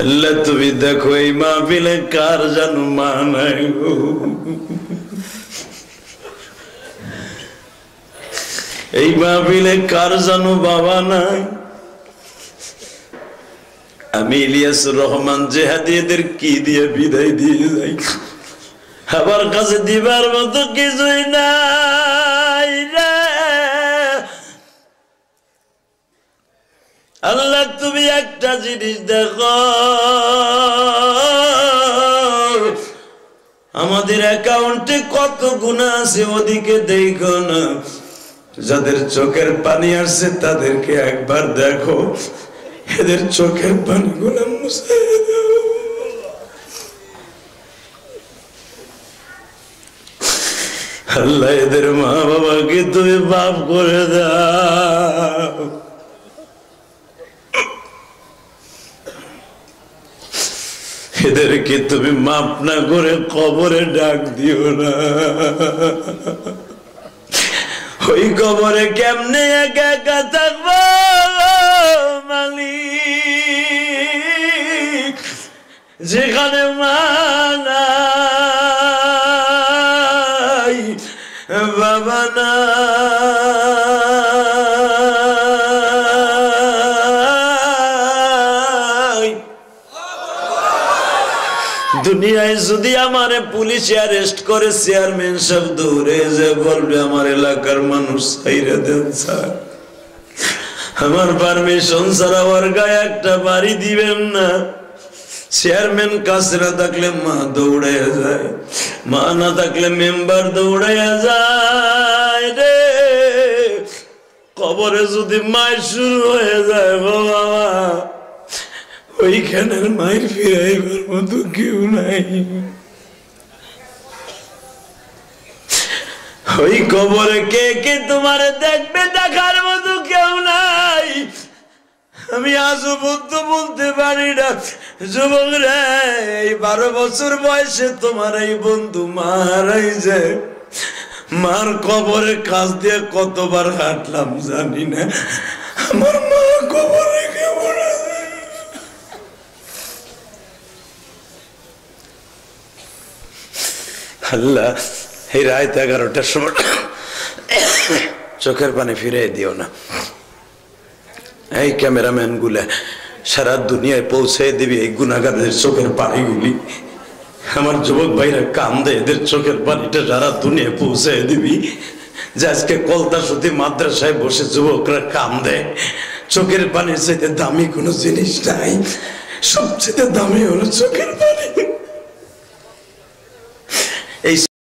আল্লাহ তুমি দেখো এই মাহফিলে কার জানো মা নাই। এই মাহফিলে কার জানো বাবা নাই আমি ইলিয়াসুর রহমান জেহাদিদের কি দিয়ে বিদায় দিয়ে যাই আমার কাছে দিবার মতো কিছুই নাই রে আল্লাহ, তুমি একটা জিনিস দেখো। আমাদের অ্যাকাউন্টে কত গুণা আছে ওদিকে দেখো না। যাদের চোখের পানি আসছে তাদেরকে একবার দেখো। এদের চোখের পানি গুলো মুছে আল্লাহ, এদের মা বাবাকে তুমি বাপ করে দাও। এদেরকে তুমি মাপ না করে কবরে ডাক দিও না। ওই কবরে কেমনে একা একা থাকব মালিক? যেখানে মানাই বাবা নাই। দুনিয়ায় যদি আমারে পুলিশ অ্যারেস্ট করে, চেয়ারম্যান সব দৌড়ে যে বলবে, আমার এলাকার মানুষ সাইরে দেন, স্যার। আমার পারমিশন ছাড়া ওর গায়ে একটা বাড়ি দিবেন না। চেয়ারম্যান কাছে না থাকলে মা দৌড়াইয়া যায়, মা না থাকলে মেম্বার দৌড়াইয়া যায় রে। কবরে যদি মায়ের শুরু হয়ে যায়, বাবা। ওইখানের মায়ের ফিরাইবার মতো কেউ নাই। ওই কবরে কে কে তোমার দেখবে দেখার মতো কেউ নাই। আমি আজও বলতে বলতে পারি না। যুবক রে, এই বারো বছর বয়সে তোমার এই বন্ধু মারাই যে, মার কবরে কাজ দিয়ে কতবার হাঁটলাম জানি না। আমার মা কবরে কেমন আল্লাহ, এই রাত এগারোটার সময় চোখের পানি ফিরে দিও না। এই ক্যামেরাম্যানগুলা সারা দুনিয়ায় পৌঁছে দিবি এই গুণাগারদের চোখের পানিগুলি। আমার যুবক ভাইরা কান্দে, এদের চোখের পানিটা সারা দুনিয়ায় পৌঁছে দিবি। যে আজকে কলতা সুতি মাদ্রাসায় বসে যুবকরা কান্দে, চোখের পানির চাইতে দামি কোনো জিনিস নাই। সবচেয়ে দামি হলো চোখের পানি।